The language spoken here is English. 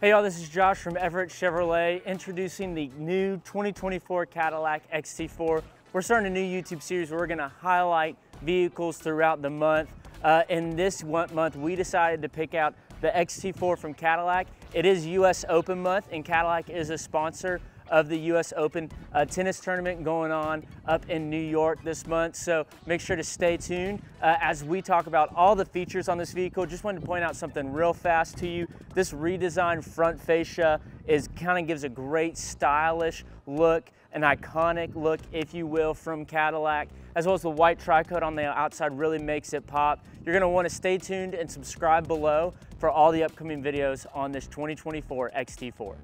Hey y'all, this is Josh from Everett Chevrolet introducing the new 2024 Cadillac XT4. We're starting a new YouTube series where we're gonna highlight vehicles throughout the month. Uh, in this one month, we decided to pick out the XT4 from Cadillac. It is US Open month and Cadillac is a sponsor of the US Open uh, tennis tournament going on up in New York this month. So make sure to stay tuned uh, as we talk about all the features on this vehicle. Just wanted to point out something real fast to you. This redesigned front fascia is kind of gives a great stylish look, an iconic look, if you will, from Cadillac, as well as the white tricoat on the outside really makes it pop. You're gonna wanna stay tuned and subscribe below for all the upcoming videos on this 2024 XT4.